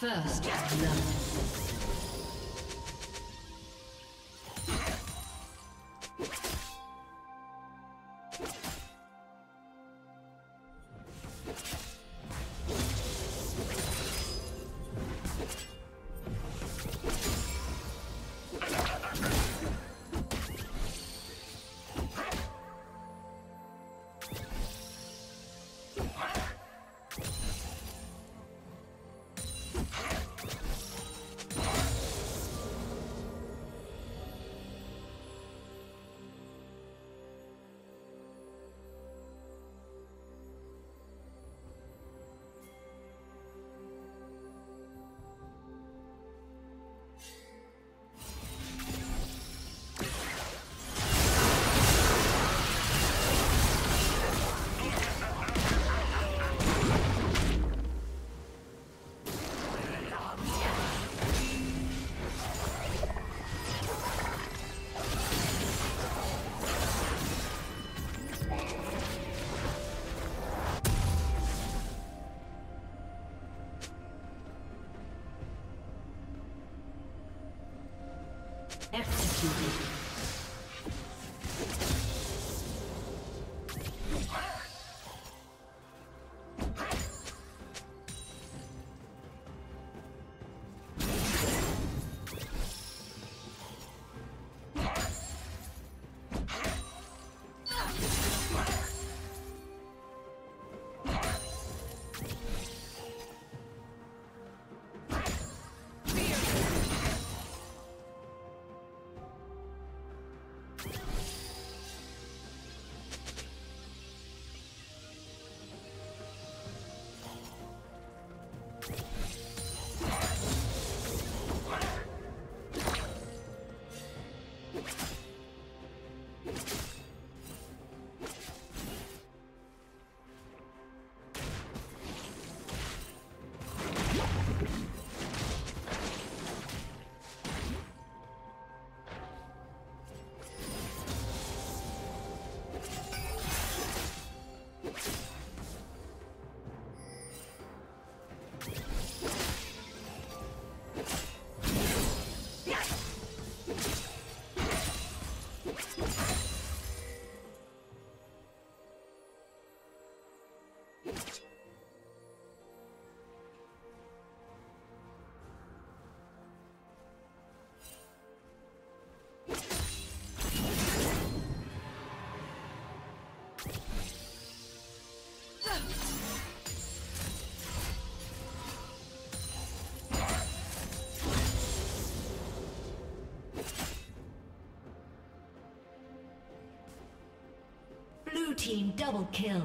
First blood. Team double kill.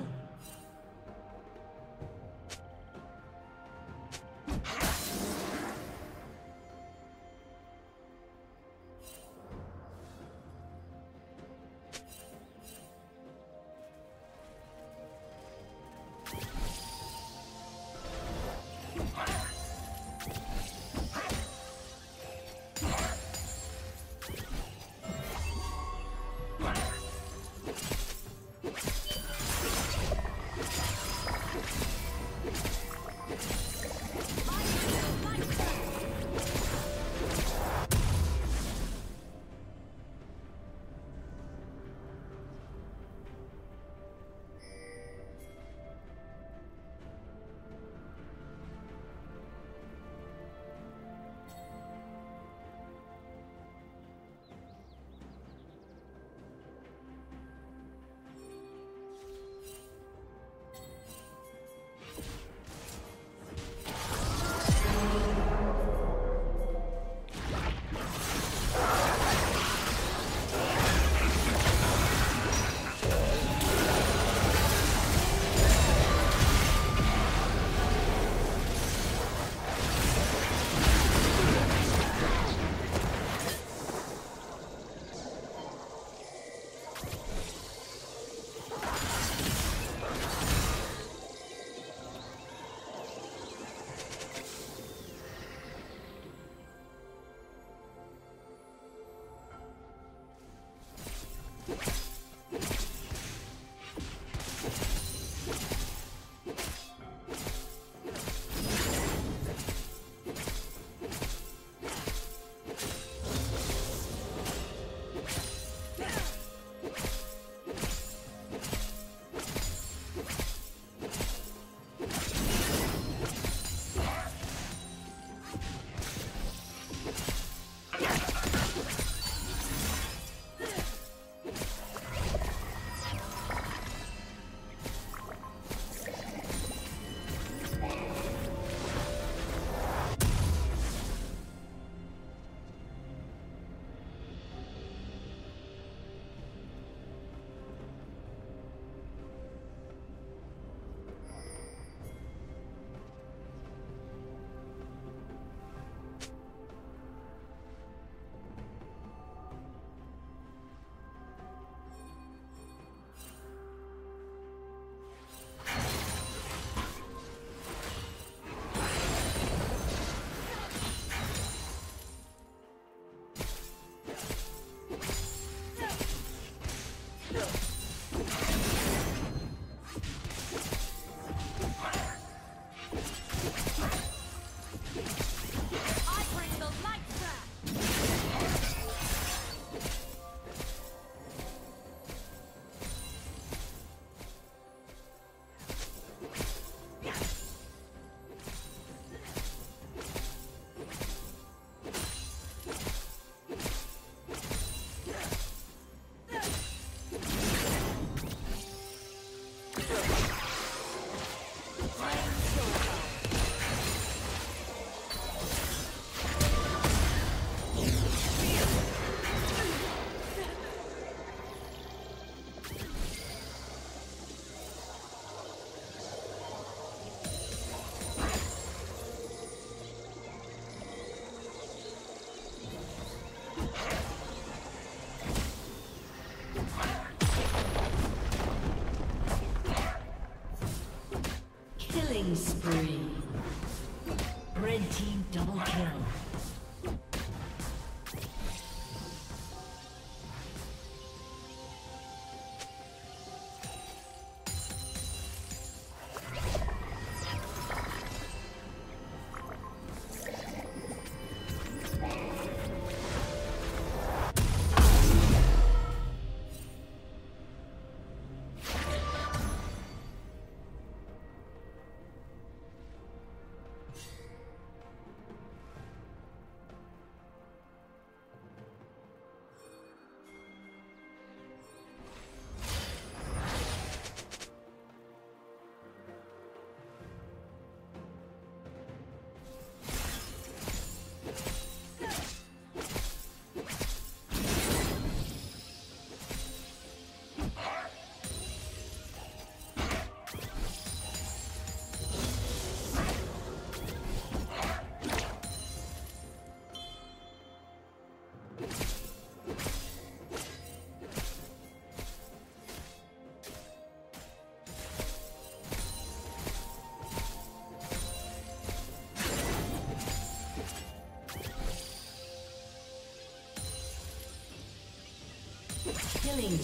Killing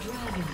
spree.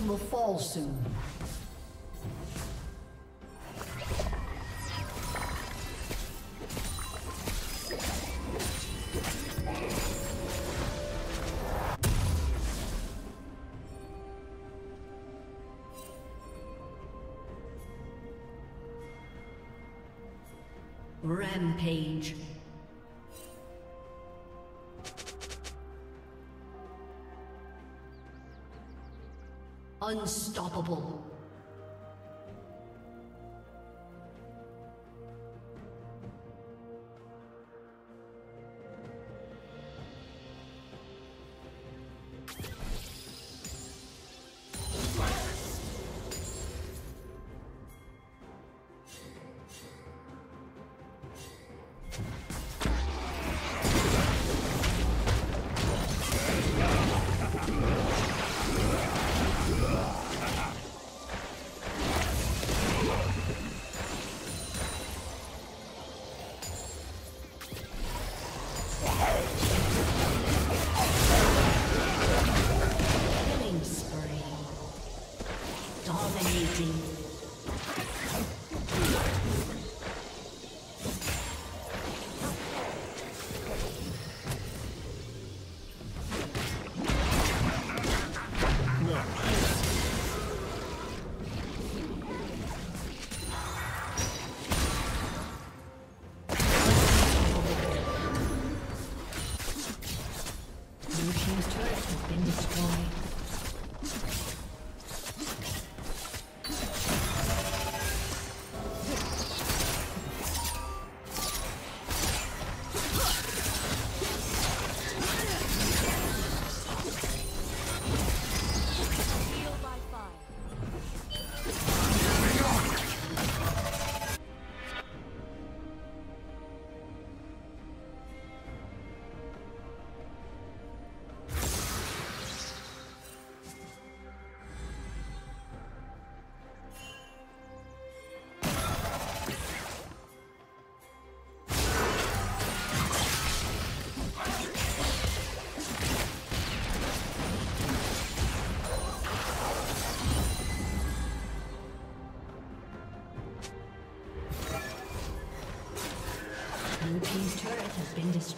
Plating will fall soon. Rampage. Unstoppable.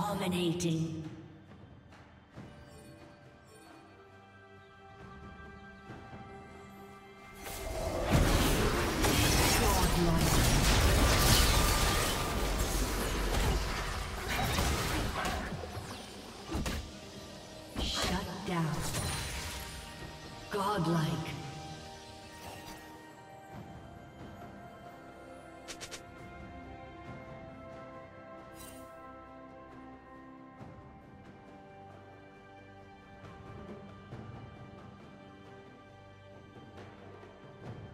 Dominating.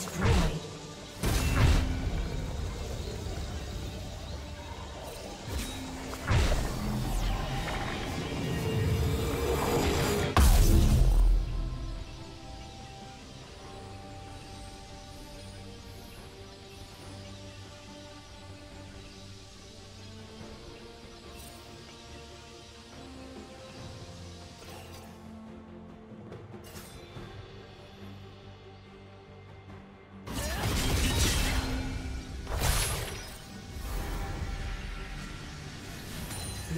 destroyed.